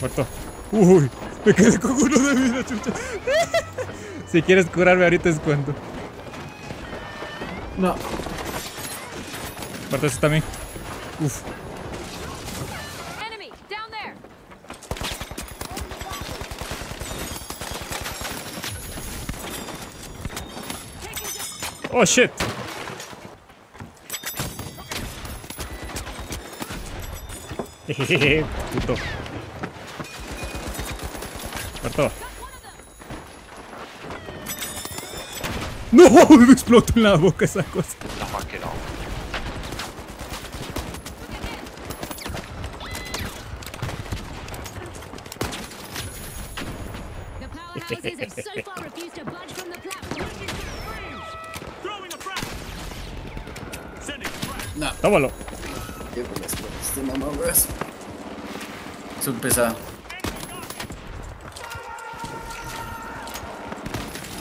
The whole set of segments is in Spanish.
Muerto. Uy, me quedé con uno de vida, chucha. si quieres curarme ahorita es cuando. No. Muerto ese también. Uf. Enemy, down there. Oh shit. Jejeje, puto. Muerto. No, me explotó en la boca esa cosa. Knock it off. The powerhouses have so far refused to budge from the platform. Throwing a frag. Sending frag. No. Tómalo. Qué molesto. Mamá, weas. Es un pesado.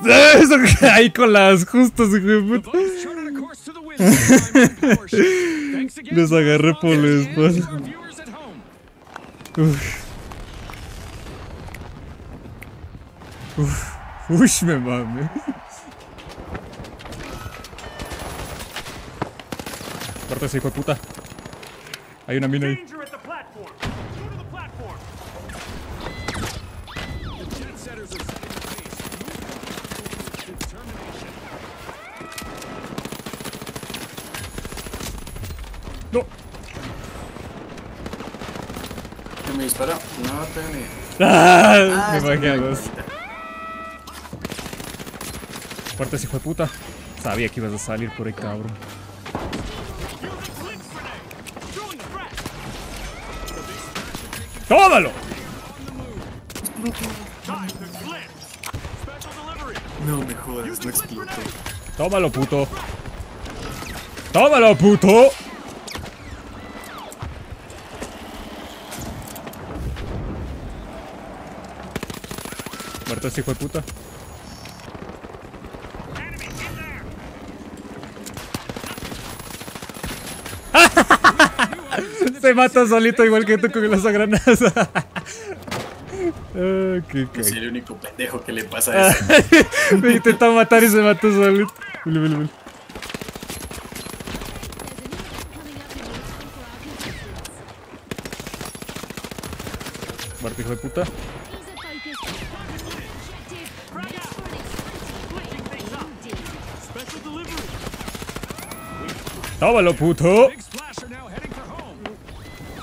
ahí con las justas, again Les agarré por la espalda. Uf. Uf. Uy, me mame. Corta ese hijo de puta. Hay una mina ahí. No. ¿Qué me disparó? No tengo ni idea. Ah, me a dos. hijo de puta. Sabía que ibas a salir por ahí, cabrón. ¡Tómalo! No me jodas, no explotó. ¡Tómalo, puto! ¡Tómalo, puto! Muerto ese hijo de puta. Se mata solito igual que tú con las granadas. Ah, qué Soy cague. el único pendejo que le pasa eso. Me intentó matar y se mató solito. A. Muerto hijo de puta. ¡Tómalo, puto!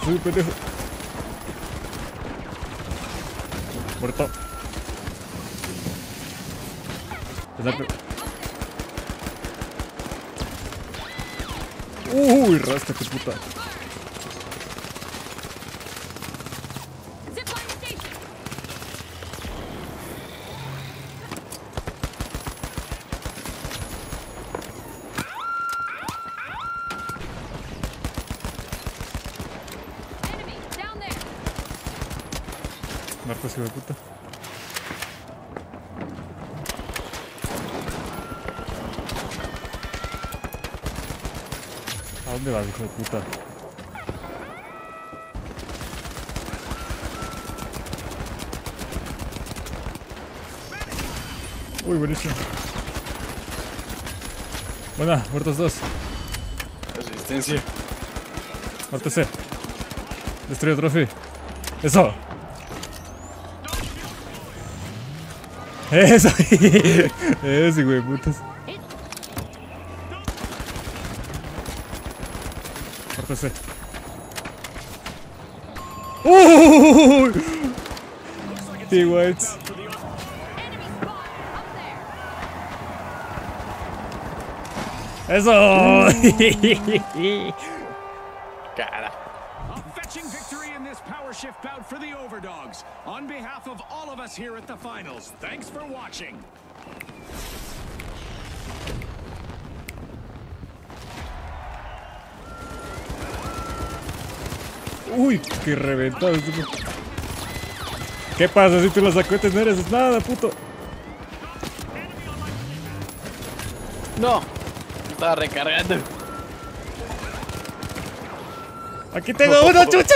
Sí, pendejo. Muerto. Uy, rástate, puta. Muerto, hijo de puta. ¿A dónde vas, hijo de puta? Uy, buenísimo. Buena, muertos dos. Resistencia. Muerto ese. Destruye trofeo. Eso. Eso. Eso, güey, putas. Muerto ese. ¡Uy! T-Whites. Enemy spot up there. ¡Eso! Cara. Shift bout for the Overdogs. On behalf of all of us here at the finals, thanks for watching. Uy, qué reventado este. ¿Qué pasa si tú lo sacuetes? No eres nada, puto. No. Estaba recargando. Aquí tengo uno, chucha.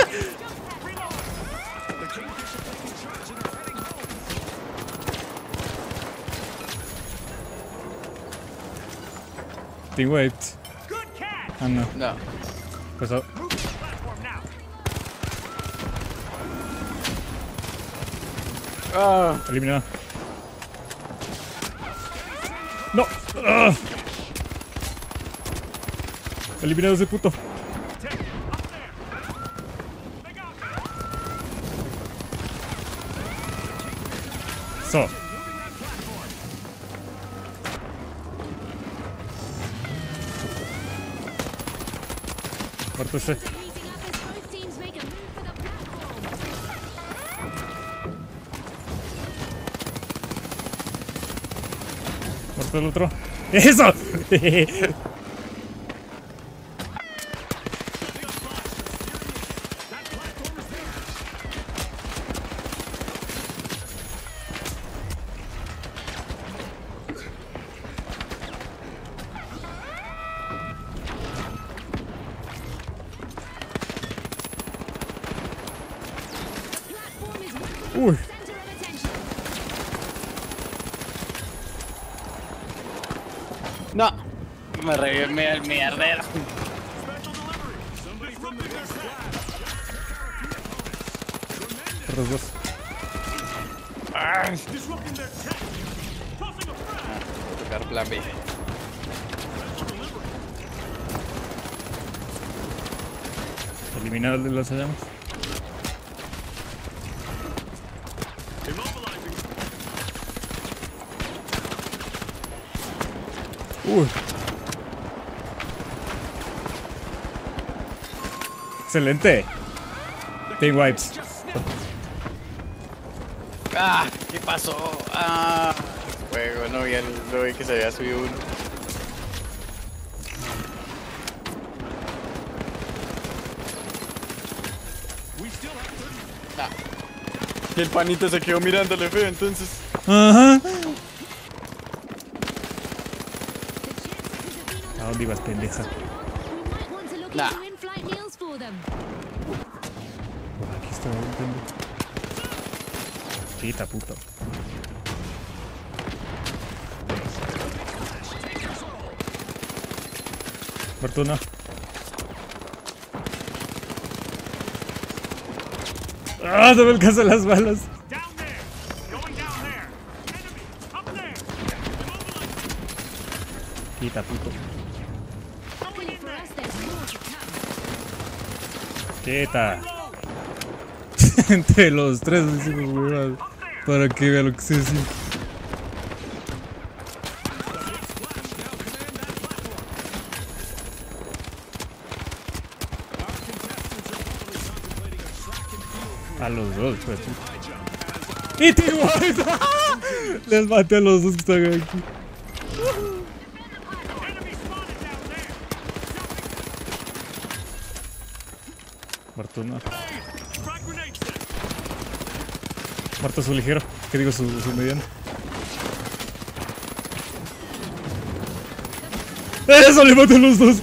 Good catch! Ah, no. No. Pasó. Platform now. Ah. Eliminado. No. Ah. Eliminado ese puto. So. Muerto el otro. ¡Eso! Uy. center of attention. No. Me reviví el mierdero. Otros dos. Disrupting their tech. Tossing a frag. Tocar plan B. Eliminado el de las llamas. Uy. Excelente. Team wipes. Ah, ¿qué pasó? Ah, juego, no vi, el, no vi que se había subido uno. We still have 30 Ah. Y el panito se quedó mirándole feo, entonces. Ajá. The chances have been on the ¿A dónde ibas, pendeja? Nah. Por aquí está el pendejo. Quita, puto. Uno. ¡Ah! No me alcanzan las balas. Down there. Quita. Entre los tres. Para que vea lo que se dice. A los dos, pues. ¡Y te Les maté a los dos que están aquí. Muerto uno. Muerto su ligero. ¿Qué digo? Su, su mediano. ¡Eso! ¡Le maté a los dos!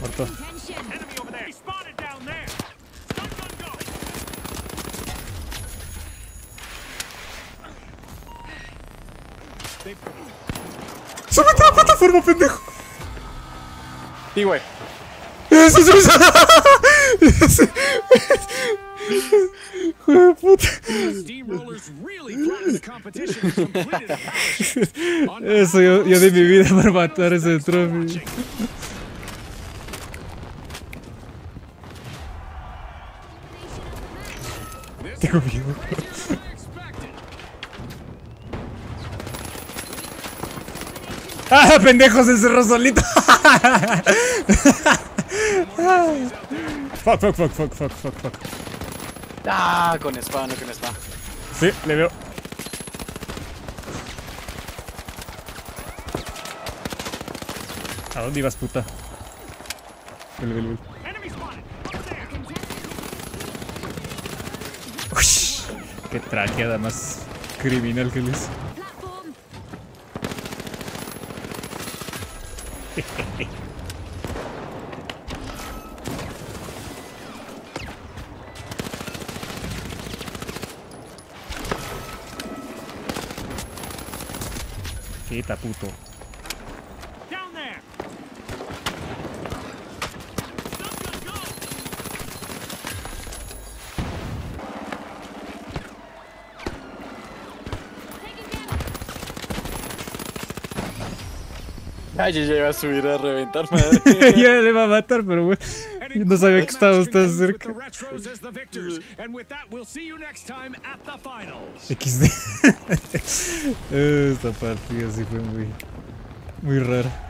Muerto. Tension. Enemy over there. Spotted down there. Stun gun go. ¡Súbete a la plataforma, pendejo! Sí, güey. ¡Eso yo, yo di mi vida para matar ese. This Tengo miedo. ¡Ah, pendejo! Se encerró solito. Fuck, fuck, fuck, fuck, fuck, fuck, fuck. Ah, con espada, no con espada. Sí, le veo. ¿A dónde ibas, puta? There. Ush, qué trajeada más criminal que les. Quita, puto. Ay, yo llegué a subir a reventar, madre. ya le va a matar, pero bueno. Yo no sabía que estabas tan cerca. XD. Esta partida sí fue muy. Muy rara.